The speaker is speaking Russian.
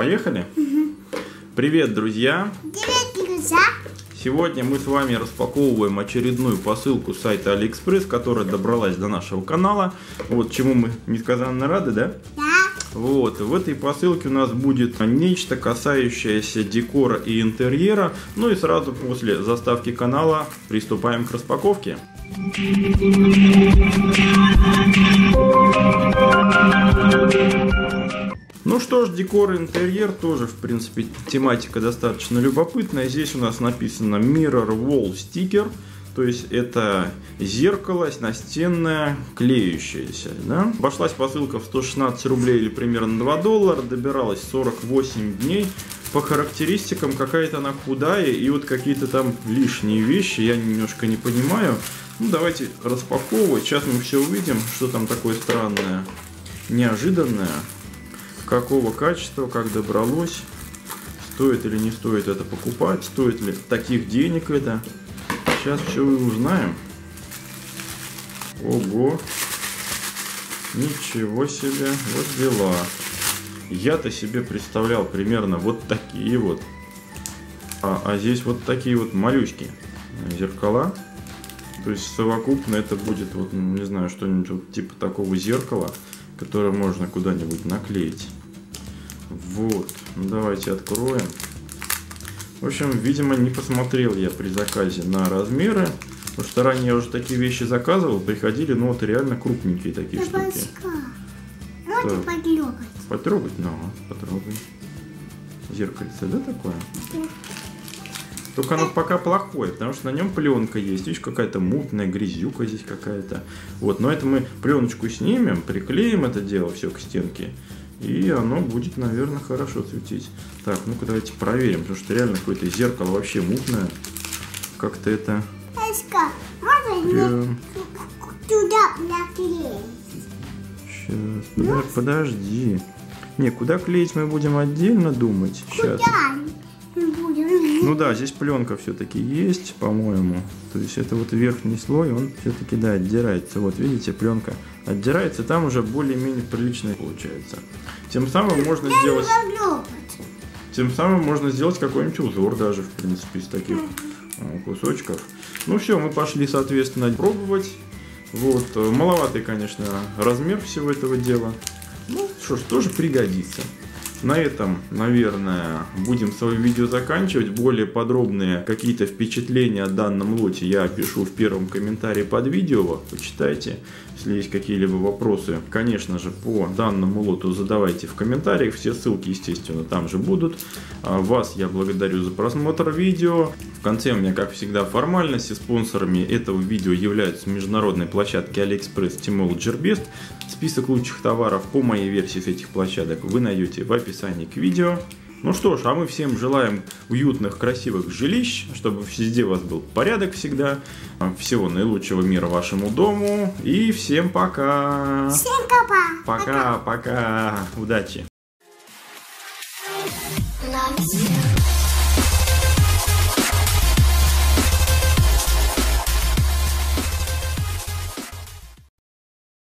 Поехали? Привет, друзья! Привет, друзья! Сегодня мы с вами распаковываем очередную посылку с сайта AliExpress, которая добралась до нашего канала. Вот чему мы несказанно рады, да? Да. Вот, в этой посылке у нас будет нечто касающееся декора и интерьера. Ну и сразу после заставки канала приступаем к распаковке. Ну что ж, декор и интерьер тоже, в принципе, тематика достаточно любопытная. Здесь у нас написано Mirror Wall Sticker. То есть это зеркало настенное, клеющееся. Да? Обошлась посылка в 116 рублей или примерно 2 доллара. Добиралась 48 дней. По характеристикам какая-то она худая и вот какие-то там лишние вещи. Я немножко не понимаю. Ну давайте распаковывать. Сейчас мы все увидим, что там такое странное, неожиданное какого качества, как добралось, стоит или не стоит это покупать, стоит ли таких денег это. Сейчас все узнаем. Ого, ничего себе, вот дела. Я-то себе представлял примерно вот такие вот. А, а здесь вот такие вот малюськи зеркала. То есть совокупно это будет, вот, не знаю, что-нибудь вот типа такого зеркала, которое можно куда-нибудь наклеить. Вот, ну, давайте откроем. В общем, видимо, не посмотрел я при заказе на размеры. Потому что ранее я уже такие вещи заказывал, приходили, ну вот реально крупненькие такие штуки. Можно Так. потрогать? Потрогать? Ну, потрогай. Зеркальце, да, такое? Только оно пока плохое, потому что на нем пленка есть. Видишь, какая-то мутная грязюка здесь какая-то. Вот, но это мы пленочку снимем, приклеим это дело все к стенке. И оно будет, наверное, хорошо светить. Так, ну-ка давайте проверим, потому что реально какое-то зеркало вообще мутное. Как-то это... Эска, можно Прям... туда наклеить? Сейчас, подо- подожди. Не, куда клеить мы будем отдельно думать. Сейчас. Куда мы будем? Ну да, здесь пленка все-таки есть, по-моему. То есть это вот верхний слой, он все-таки, да, отдирается. Вот видите, пленка отдирается, там уже более-менее приличная получается. Тем самым можно сделать, тем самым можно сделать какой-нибудь узор даже, в принципе, из таких э, кусочков. Ну все, мы пошли, соответственно, пробовать. Вот, э, маловатый, конечно, размер всего этого дела. Ну, что ж, тоже пригодится. На этом, наверное, будем свое видео заканчивать. Более подробные какие-то впечатления о данном лоте я опишу в первом комментарии под видео. Почитайте. Если есть какие-либо вопросы, конечно же, по данному лоту задавайте в комментариях. Все ссылки, естественно, там же будут. А Вас я благодарю за просмотр видео. В конце у меня, как всегда, формальности. Спонсорами этого видео являются международные площадки AliExpress, Tmall, Gearbest. Список лучших товаров по моей версии с этих площадок вы найдете в описании к видео. Ну что ж, а мы всем желаем уютных, красивых жилищ, чтобы везде у вас был порядок всегда. Всего наилучшего мира вашему дому. И всем пока. Всем пока. Пока, пока. Удачи.